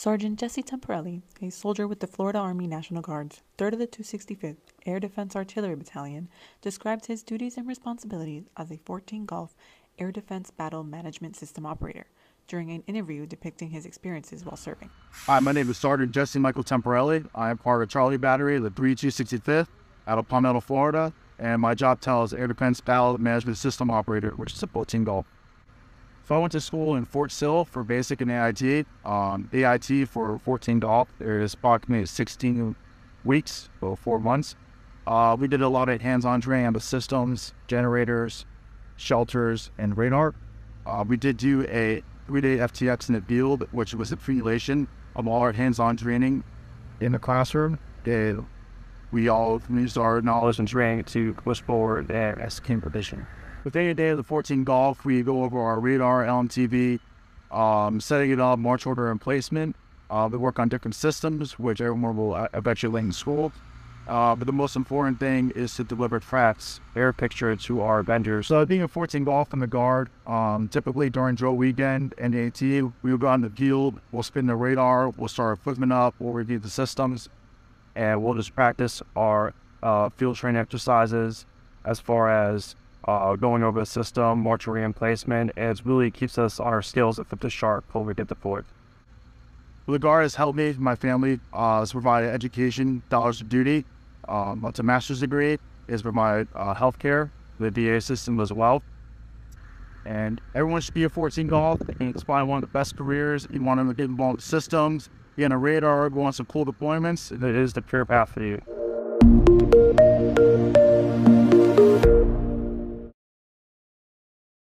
Sergeant Jesse Temperilli, a soldier with the Florida Army National Guard's 3rd of the 265th Air Defense Artillery Battalion, described his duties and responsibilities as a 14 Golf Air Defense Battle Management System operator during an interview depicting his experiences while serving. Hi, my name is Sergeant Jesse Michael Temperilli. I am part of Charlie Battery, the 3265th, out of Palmetto, Florida, and my job title is Air Defense Battle Management System Operator, which is a 14 Golf. So I went to school in Fort Sill for basic and AIT. Um, AIT for 14 golf, there is approximately 16 weeks, so four months. Uh, we did a lot of hands-on training on the systems, generators, shelters, and radar. Uh, we did do a three-day FTX in the field, which was a simulation of all our hands-on training in the classroom. And we all used our knowledge and training to push forward and execute provision. With any day of the 14 golf, we go over our radar, LMTV, um, setting it up, march order and placement. Uh, we work on different systems, which everyone will uh, eventually learn in school. Uh, but the most important thing is to deliver tracks, air picture to our vendors. So being a 14 golf in the guard, um, typically during drill weekend and AT, we will go on the field, we'll spin the radar, we'll start equipment up, we'll review the systems, and we'll just practice our uh, field training exercises as far as uh, going over the system, march order placement, and it really keeps us on our skills at 50 sharp when we get deployed. The Guard has helped me, my family, uh, has provided education, dollars of duty, um, it's a master's degree, is provide uh, health care, the VA system as well. And everyone should be a 14 golf. It's probably one of the best careers. You want to get involved with systems, get on a radar, go on some cool deployments. It is the pure path for you.